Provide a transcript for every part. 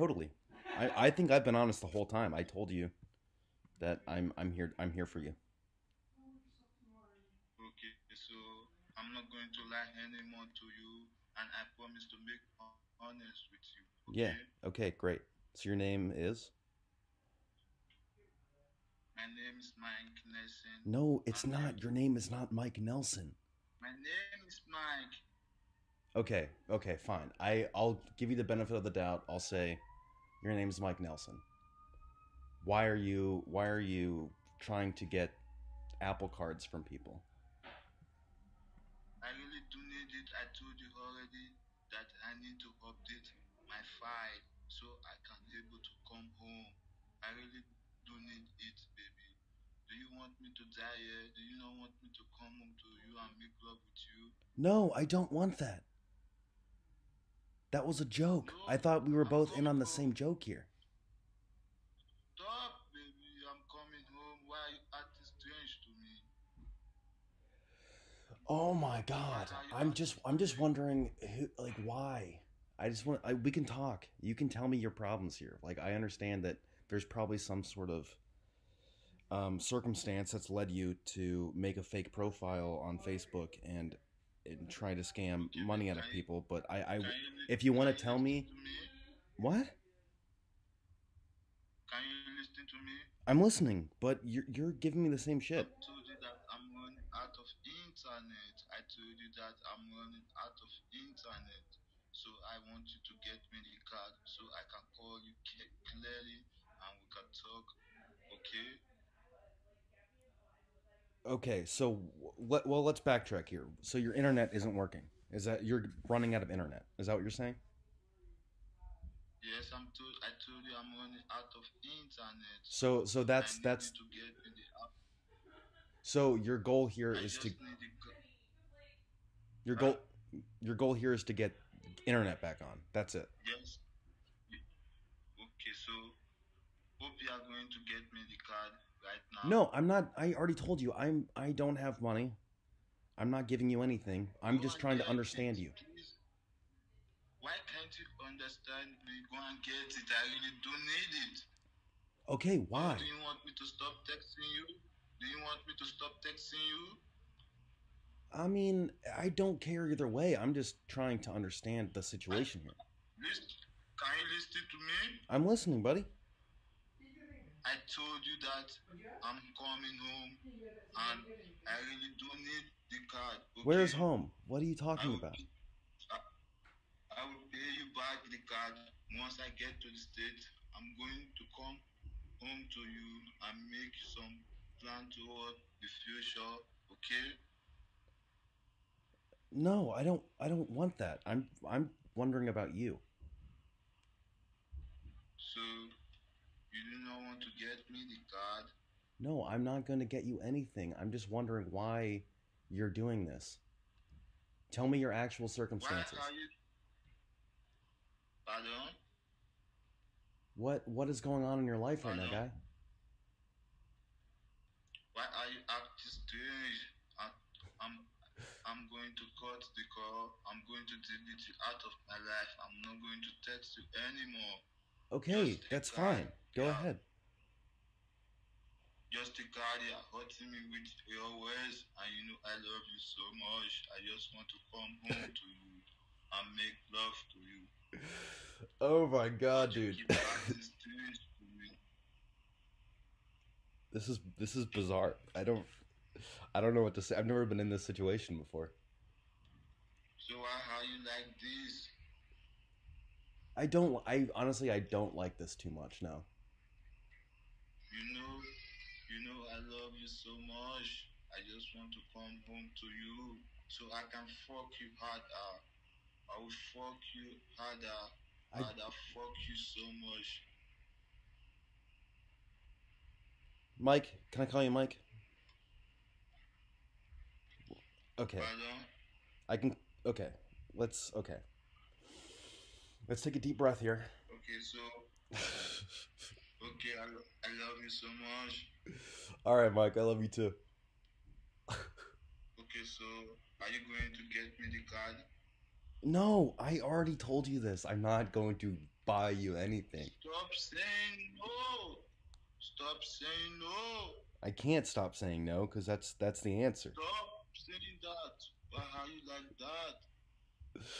totally. I, I think I've been honest the whole time. I told you that I'm I'm here I'm here for you. Okay, so I'm not going to lie anymore to you, and I promise to make honest with you. Okay? Yeah. Okay, great. So your name is? My name is Mike Nelson. No, it's not. Your name is not Mike Nelson. My name is Mike. Okay, okay, fine. I I'll give you the benefit of the doubt. I'll say your name is Mike Nelson. Why are you why are you trying to get Apple cards from people? I really do need it. I told you already that I need to update my file so I can be able to come home. I really do need it, baby. Do you want me to die here? Do you not want me to come home to you and make love with you? No, I don't want that. That was a joke. I thought we were both in on the same joke here. Stop, baby. I'm coming home. Why are you acting strange to me? Oh my god. I'm just I'm just wondering who, like why. I just want I, we can talk. You can tell me your problems here. Like I understand that there's probably some sort of um, circumstance that's led you to make a fake profile on Facebook and and try to scam money out of people. But I, I if you want to tell me what Can you listen to me? I'm listening, but you're you're giving me the same shit. I told you that I'm running out of internet. I told you that I'm running out of internet. So I want you to get me the card so I can call you clearly and we can talk. Okay? Okay, so let, well let's backtrack here. So your internet isn't working. Is that you're running out of internet? Is that what you're saying? Yes, I'm told. I told you I'm running out of internet. So so that's that's to get me the app. so your goal here I is to the. your goal your goal here is to get internet back on. That's it. Yes. Okay, so hope you are going to get me the card right now. No, I'm not. I already told you. I'm. I don't have money. I'm not giving you anything. I'm Go just trying to understand it, you. please. Why can't you understand me? Go and get it. I really do need it. Okay, why? Do you want me to stop texting you? Do you want me to stop texting you? I mean, I don't care either way. I'm just trying to understand the situation here. Listen, can you listen to me? I'm listening, buddy. I told you that I'm coming home and I really do need the card. Okay? Where's home? What are you talking about? I, I will pay you back the card once I get to the state. I'm going to come home to you and make some plan toward the future. Okay? No, I don't. I don't want that. I'm. I'm wondering about you. So you do not want to get me the card? No, I'm not going to get you anything. I'm just wondering why you're doing this. Tell me your actual Why circumstances. are you? Pardon? What What is going on in your life right now, guy? Why are you acting strange? I, I'm I'm going to cut the call. I'm going to delete you out of my life. I'm not going to text you anymore. Okay, Just that's fine. Go Yeah. ahead. Just the card you are hurting me with your words, and you know I love you so much. I just want to come home to you and make love to you. Oh my god, dude. keep acting strange to me. This is this is bizarre. I don't I don't know what to say. I've never been in this situation before. So why are you like this? I don't I honestly I don't like this too much now. You know, you know I love you so much. I just want to come home to you so I can fuck you harder. I will fuck you harder. I- Harder fuck you so much. Mike, can I call you Mike? Okay. Pardon? I can okay. Let's okay. Let's take a deep breath here. Okay, so okay, I, lo- I love you so much. All right, Mike, I love you too. Okay, so are you going to get me the card? No, I already told you this. I'm not going to buy you anything. Stop saying no. Stop saying no. I can't stop saying no because that's that's the answer. Stop saying that. Why are you like that?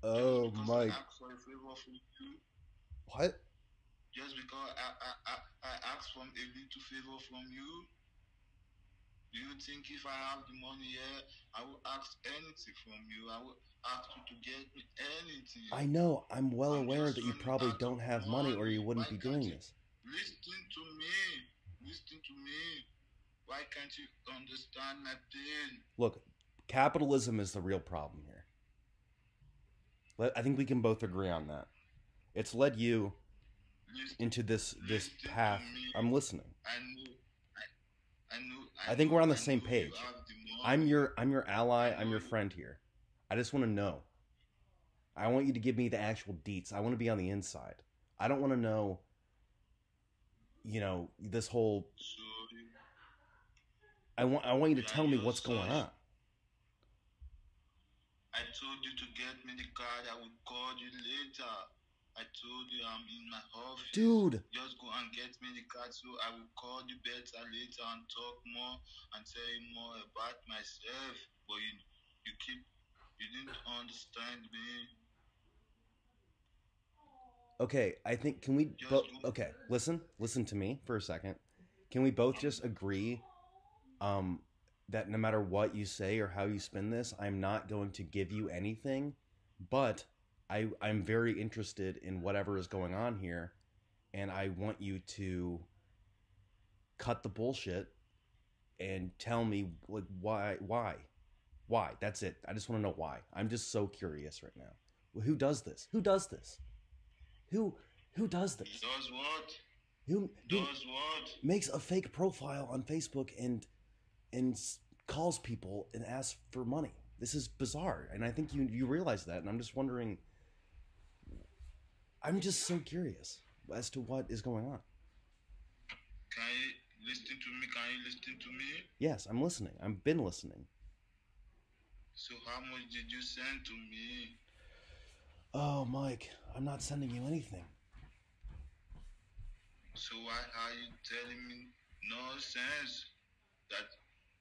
Oh Just because my! I ask for a favor from you. What? Just because I, I, I, ask from a little favor from you. Do you think if I have the money here, I will ask anything from you? I will ask you to get me anything. I know. I'm well I'm aware that you probably don't have money, or you wouldn't be doing this. Listen to me. Listen to me. Why can't you understand my pain? Look, capitalism is the real problem here. I think we can both agree on that. It's led you into this this path. I'm listening. I know. I, I know. I think we're on the same page. have the money. I'm your I'm your ally. I'm your friend here. I just want to know. I want you to give me the actual deets. I want to be on the inside. I don't want to know. You know this whole. I want I want you to tell me what's going on. I told you to get me the card. I will call you later. I told you I'm in my office. Dude, Just go and get me the card so I will call you better later and talk more and tell you more about myself. But you, you keep, you didn't understand me. Okay, I think can we both okay, listen, listen to me for a second. Can we both just agree um that no matter what you say or how you spin this, I'm not going to give you anything, but I I'm very interested in whatever is going on here and I want you to cut the bullshit and tell me like why why why? That's it. I just want to know why. I'm just so curious right now. Who does this? Who does this? Who who does this? Does what? who, who Does what? makes a fake profile on facebook and and calls people and asks for money. This is bizarre and i think you you realize that and i'm just wondering i'm just so curious as to what is going on Can you listen to me? Can you listen to me? yes i'm listening i've been listening So how much did you send to me? oh mike i'm not sending you anything So why are you telling me nonsense that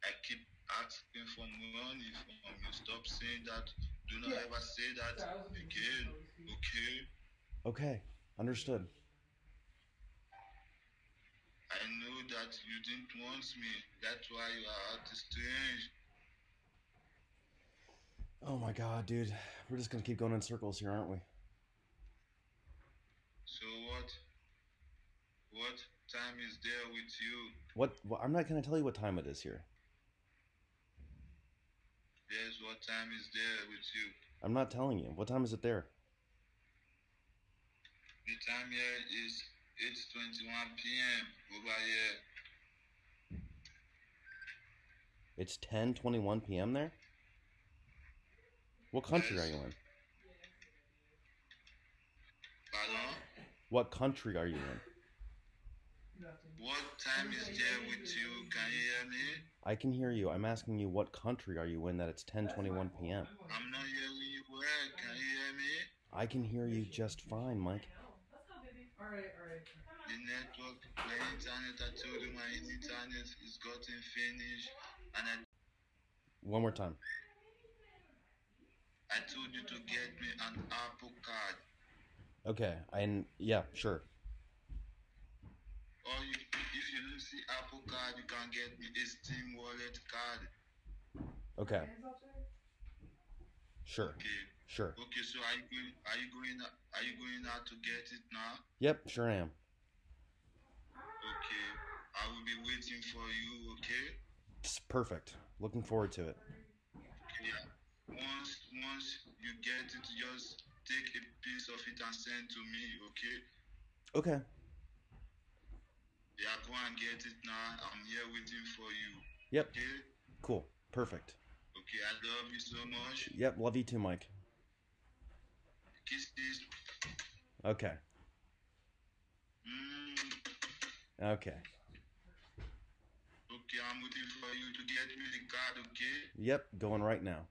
I keep asking for money from you? Stop saying that. Do not Yeah. ever say that again. Okay? Okay understood I know that you didn't want me. That's why you are acting strange. oh my god dude we're just gonna keep going in circles here aren't we So what? What time is there with you? what, what i'm not gonna tell you what time it is here Yes, what time is there with you? i'm not telling you what time is it there The time here is 8:21 p.m. over here. it's 10.21 p.m there what country are you in Pardon? what country are you in What time is there with you? Can you hear me? i can hear you i'm asking you what country are you in that it's 10:21 p.m I'm not hearing you well. Can you hear me? i can hear you just fine mike Alright, alright. The network, my internet, I told you my internet is gotten finished. And I, one more time I told you to get me an Apple card. okay and yeah sure Or you, if you don't see Apple card, you can get me a Steam wallet card. okay sure Okay. Sure Okay, so are you going are you going are you going out to get it now? yep sure am Okay. I will be waiting for you, okay? it's perfect looking forward to it Yeah. Once once you get it, just take a piece of it and send to me, okay? okay Yeah, go and get it now. I'm here waiting for you. yep Okay? cool perfect Okay, I love you so much. yep love you too mike. Okay. Mm, okay. Okay, I'm waiting for you to get me the card, okay? yep going right now